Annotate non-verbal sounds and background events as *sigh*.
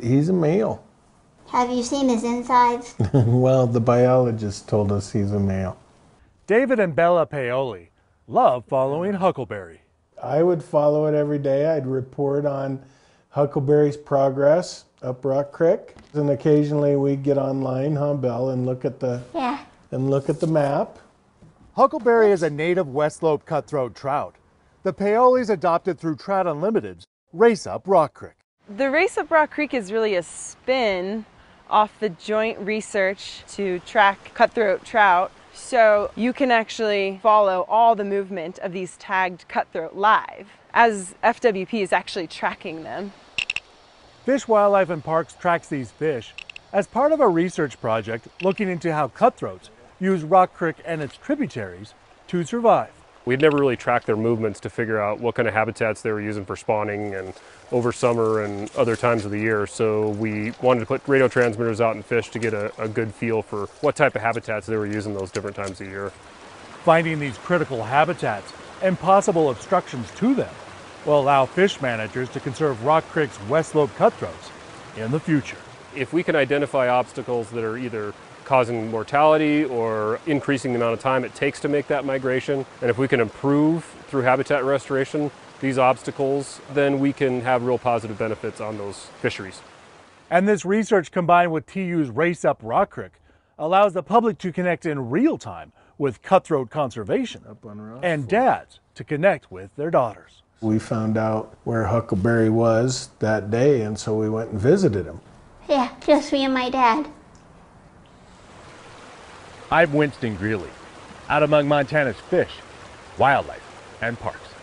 He's a male. Have you seen his insides? *laughs* well, the biologist told us he's a male. David and Bella Paoli love following Huckleberry. I would follow it every day. I'd report on Huckleberry's progress up Rock Creek, and occasionally we'd get online, huh, Belle, and look at the yeah. and look at the map. Huckleberry is a native West Slope cutthroat trout. The Paolis adopted through Trout Unlimited's Race Up Rock Creek. The Race Up Rock Creek is really a spin off the joint research to track cutthroat trout. So you can actually follow all the movement of these tagged cutthroat live as FWP is actually tracking them. Fish, Wildlife, and Parks tracks these fish as part of a research project looking into how cutthroats use Rock Creek and its tributaries to survive. We'd never really tracked their movements to figure out what kind of habitats they were using for spawning and over summer and other times of the year. So we wanted to put radio transmitters out and fish to get a, a good feel for what type of habitats they were using those different times of year. Finding these critical habitats and possible obstructions to them will allow fish managers to conserve Rock Creek's West Slope cutthroats in the future. If we can identify obstacles that are either causing mortality or increasing the amount of time it takes to make that migration. And if we can improve through habitat restoration these obstacles, then we can have real positive benefits on those fisheries. And this research combined with TU's Race Up Rock Creek allows the public to connect in real time with cutthroat conservation and dads to connect with their daughters. We found out where Huckleberry was that day, and so we went and visited him. Yeah, just me and my dad. I'm Winston Greely, out among Montana's fish, wildlife, and parks.